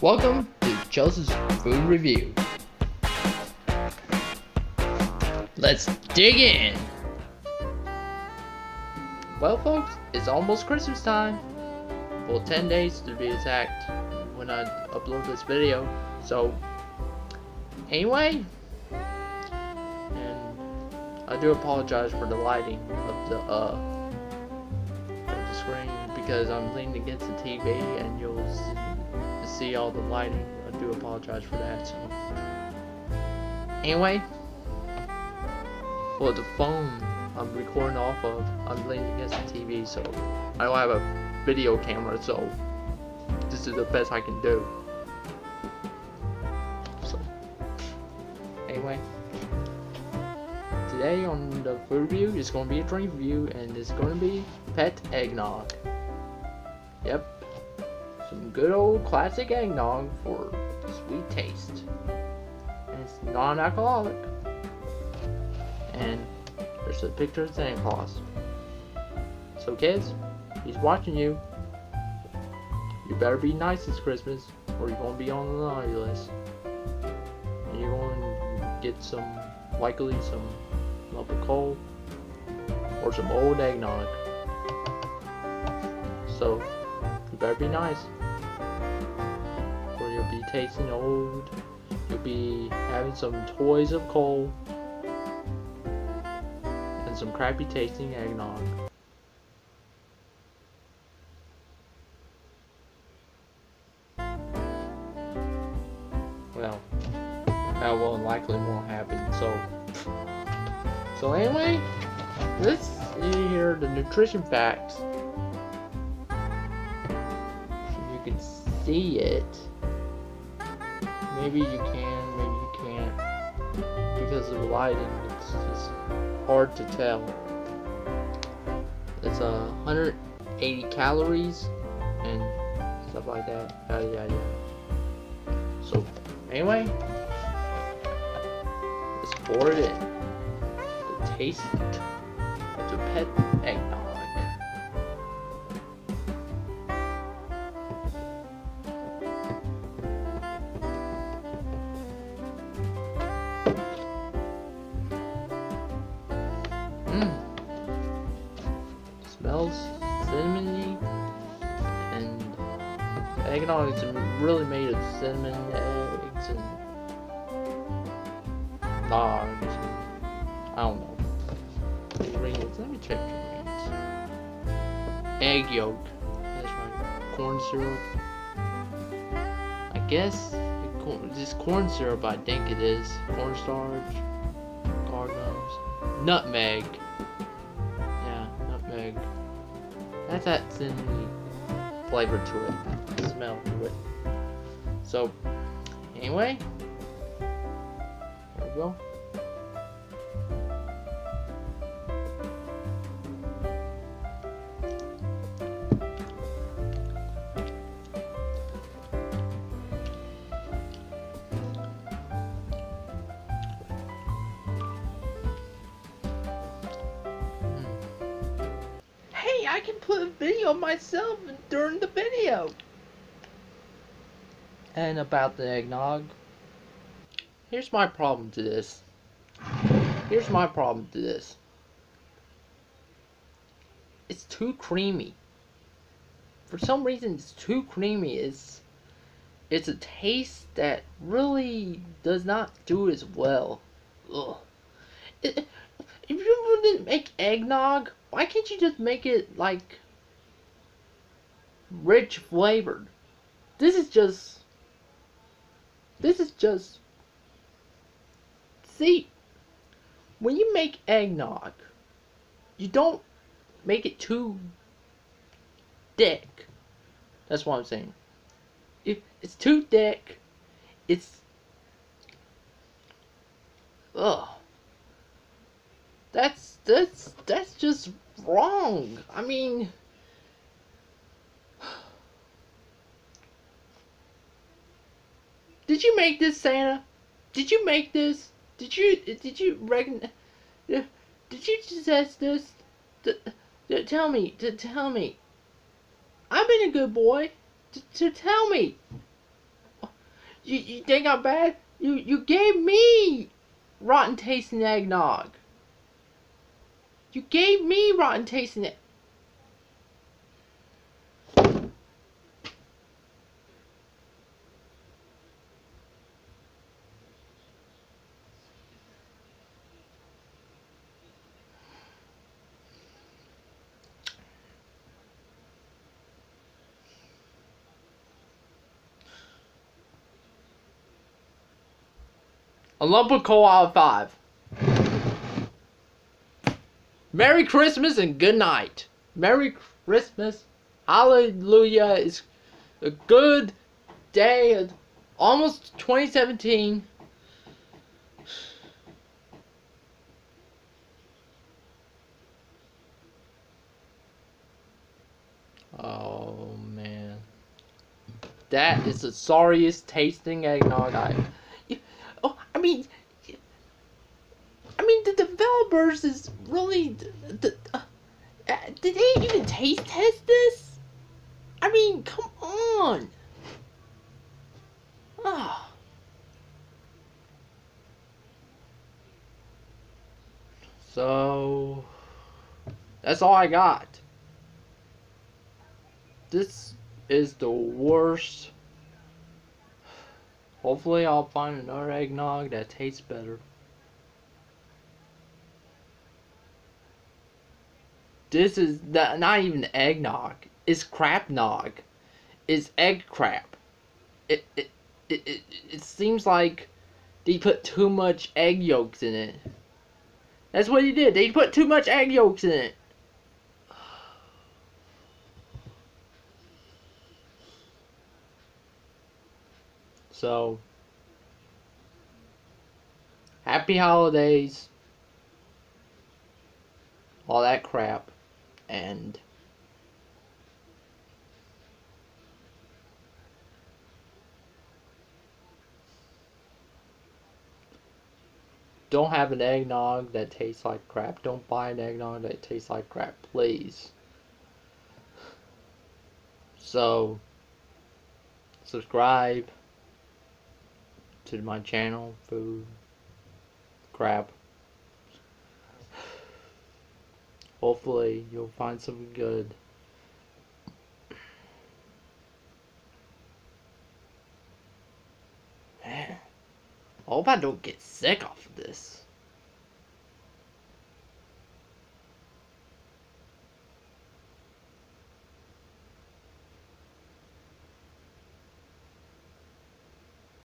Welcome to Joseph's Food Review. Let's dig in. Well, folks, it's almost Christmas time. Well, 10 days to be exact when I upload this video. So, anyway, and I do apologize for the lighting of the uh of the screen because I'm leaning against the TV and you'll see all the lighting. I do apologize for that. So, anyway, for the phone I'm recording off of, I'm leaning against the TV, so I don't have a video camera, so this is the best I can do. So, anyway, today on the food review is going to be a drink review, and it's going to be pet eggnog. Yep, some good old classic eggnog for sweet taste. And it's non-alcoholic. And there's a picture of Santa Claus. So kids, he's watching you. You better be nice this Christmas or you're going to be on the naughty list. And you're going to get some, likely some lump of coal or some old eggnog. So, you better be nice tasting old. You'll be having some toys of coal and some crappy tasting eggnog. Well, that will likely won't happen. So, so anyway, see here the nutrition facts. You can see it. Maybe you can, maybe you can't. Because of the lighting, it's just hard to tell. It's uh, 180 calories and stuff like that. Yada yada yada. So, anyway, let's pour it in. Taste of the pet eggnog. Eggnog is really made of cinnamon eggs and dogs. And, I don't know. Ingredients. Let me check ingredients. Egg yolk. That's right. Corn syrup. I guess this corn syrup. I think it is cornstarch. Carrageenan. Nutmeg. Yeah, nutmeg. That's that cinnamon flavor to it, smell to it. So, anyway, there we go. Hey, I can put a video of myself during the video. And about the eggnog. Here's my problem to this. Here's my problem to this. It's too creamy. For some reason, it's too creamy. It's it's a taste that really does not do as well. Ugh. It, if you wouldn't make eggnog, why can't you just make it like rich flavored? This is just this is just see when you make eggnog, you don't make it too thick. That's what I'm saying. If it's too thick, it's ugh. That's that's that's just wrong. I mean Did you make this Santa? Did you make this? Did you did you reckon did you suggest this? Tell me, tell me. I've been a good boy. To tell me. You, you think I'm bad? You you gave me rotten tasting eggnog. You gave me rotten tasting it. A lump of coal out of five. Merry Christmas and good night. Merry Christmas. Hallelujah. It's a good day. Almost 2017. Oh man. That is the sorriest tasting eggnog I Oh, I mean, I mean, the developers is really. The, uh, did they even taste test this? I mean, come on. Ah. So, that's all I got. This is the worst Hopefully I'll find another eggnog that tastes better. This is not even eggnog. It's crap nog. It's egg crap. It, it, it, it, it seems like they put too much egg yolks in it. That's what he did. They put too much egg yolks in it. So, happy holidays, all that crap, and don't have an eggnog that tastes like crap. Don't buy an eggnog that tastes like crap, please. So, subscribe to my channel, food, crap. Hopefully you'll find something good. Man, I hope I don't get sick off of this.